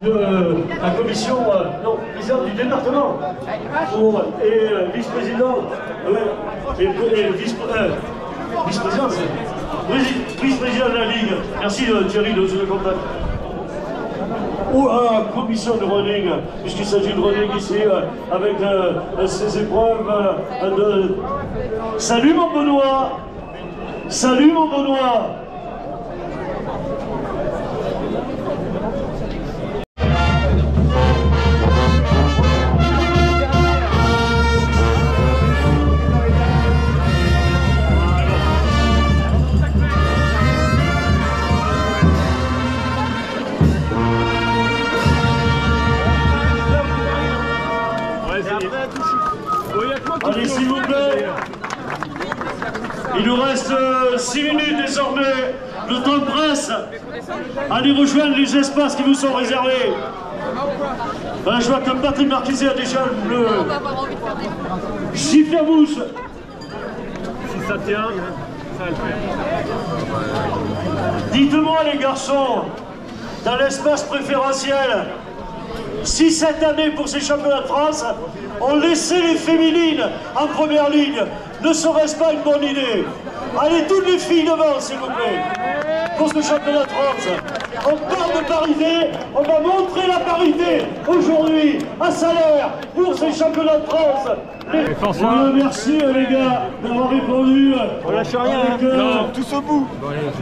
de la commission, euh, non, président du département, et euh, vice-président, euh, vice-président, vice-président de la Ligue. Merci euh, Thierry de ce contact. Ou à la commission de running, puisqu'il s'agit de running ici, euh, avec euh, ces épreuves euh, de... Salut mon Benoît Salut mon Benoît Allez, s'il vous plaît. Il nous reste 6 minutes désormais. Le temps presse. Allez rejoindre les espaces qui vous sont réservés. Ben, je vois que Patrick Marquiset a déjà le des... giflamousse. Si ça tient, ça le faire. Dites-moi les garçons, dans l'espace préférentiel, si cette année pour ces championnats de France, on laissait les féminines en première ligne, ne serait-ce pas une bonne idée? Allez, toutes les filles devant, s'il vous plaît, pour ce championnat de France. On parle de parité, on va montrer la parité aujourd'hui à salaire pour ces championnats de France. Euh, merci euh, les gars d'avoir répondu. On lâche rien, hein. non, Tous au bout.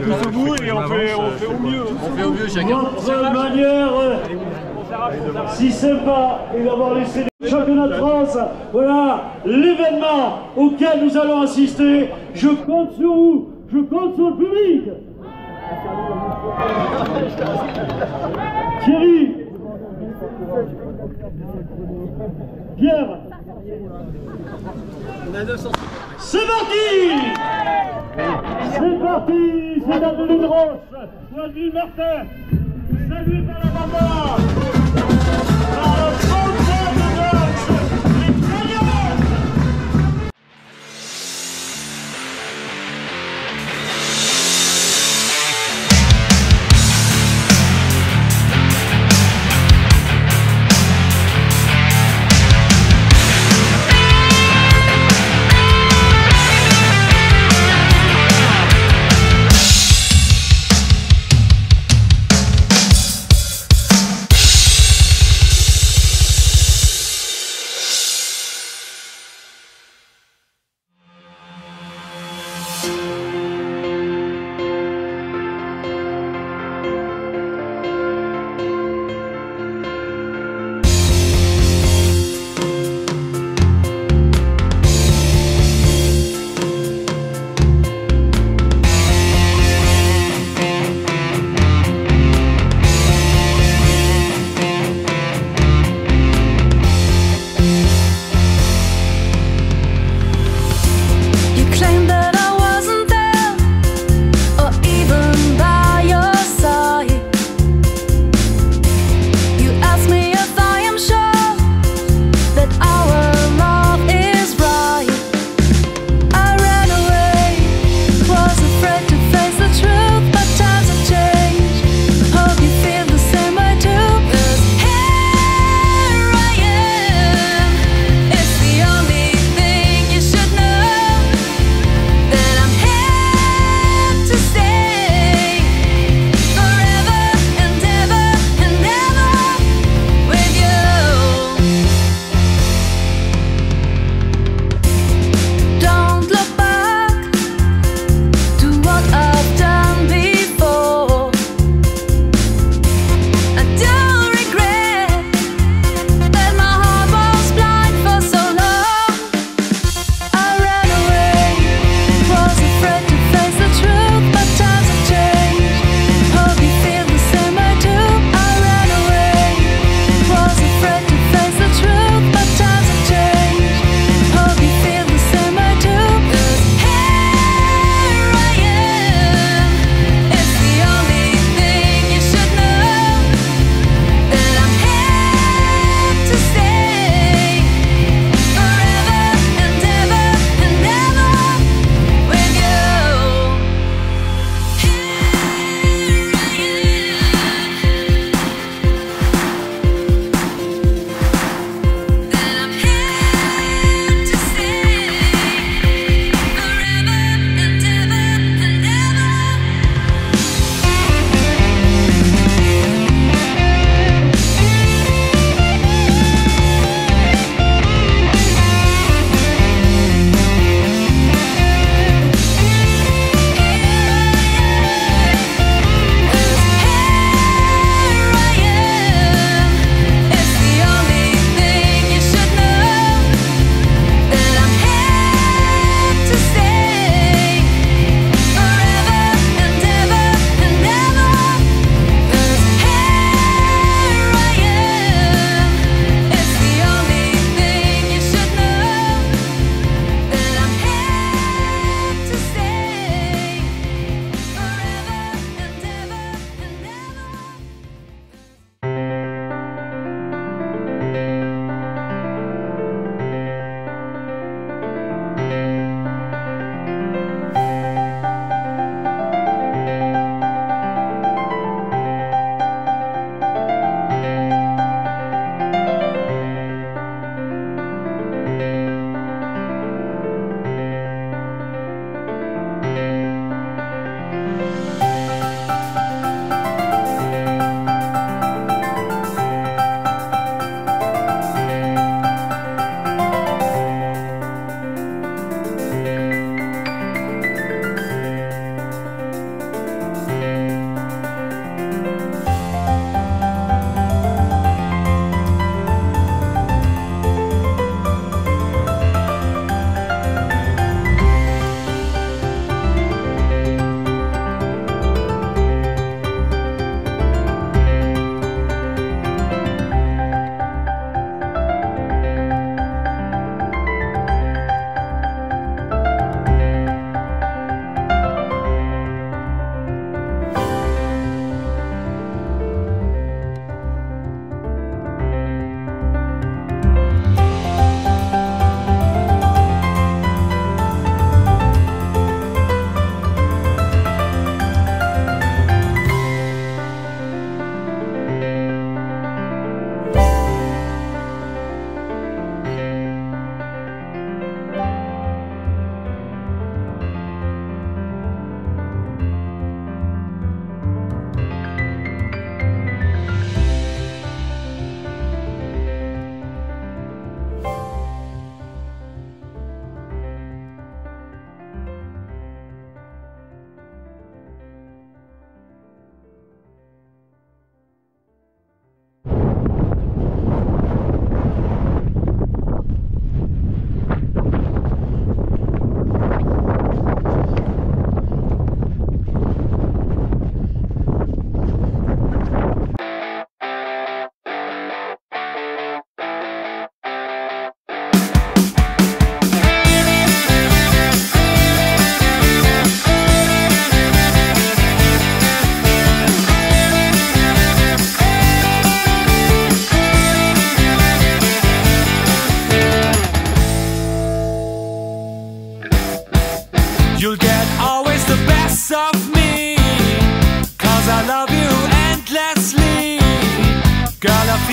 Tous au bout et on fait, on fait au mieux. On fait au mieux chacun. votre manière euh, si sympa et d'avoir laissé le championnat de France. Voilà l'événement auquel nous allons assister. Je compte sur vous, je compte sur le public. Thierry. Pierre. C'est parti C'est parti C'est la de Roche, Martin, salué par la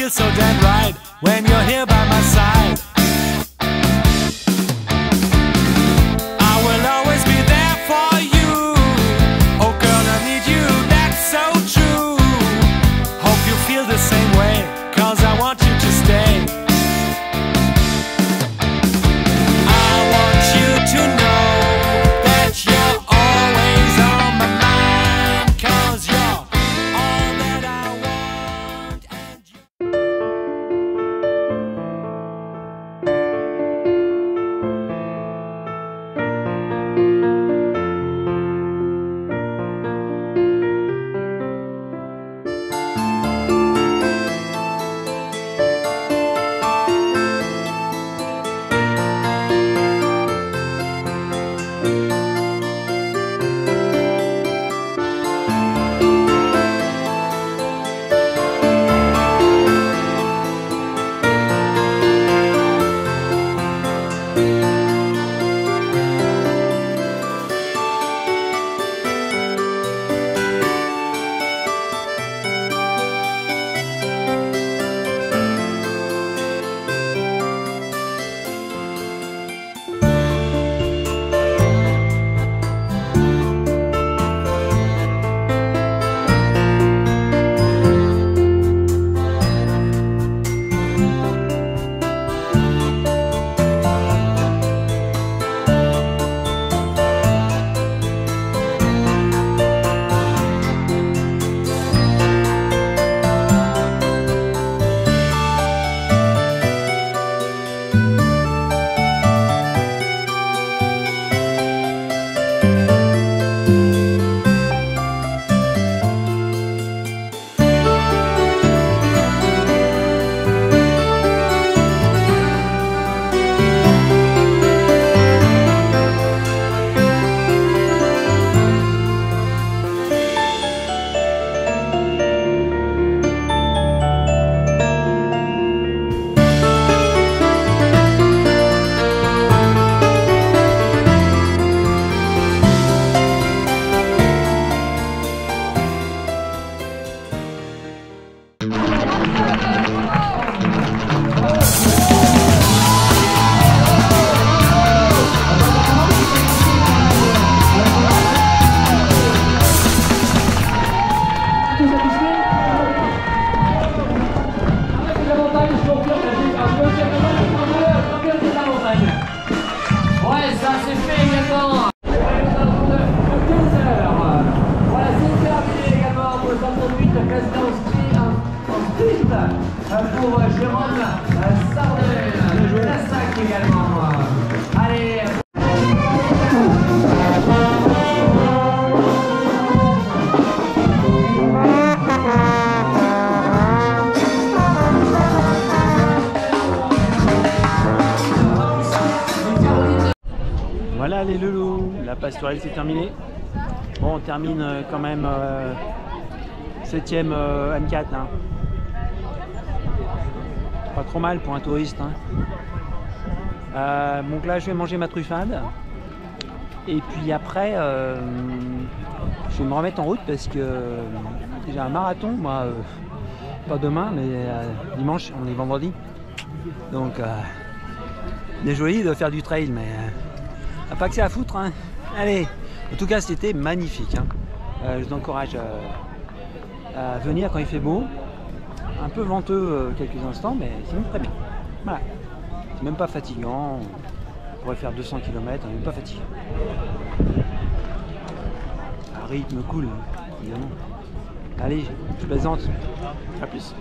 Feel so damn right when you're here by my side. C'est terminé. Bon, on termine euh, quand même 7ème M4. hein. Pas trop mal pour un touriste. hein. Euh, donc là, je vais manger ma truffade. Et puis après, euh, je vais me remettre en route parce que euh, j'ai un marathon, moi, euh, pas demain, mais euh, dimanche, on est vendredi. Donc, euh, c'est joli de faire du trail, mais euh, pas que c'est à foutre. hein. Allez, en tout cas, c'était magnifique. hein. Euh, je vous encourage euh, à venir quand il fait beau. Un peu venteux euh, quelques instants, mais sinon très bien. Voilà. C'est même pas fatigant. On pourrait faire 200 km, on n'est même pas fatigué. Un rythme cool, évidemment. Allez, je plaisante. À plus.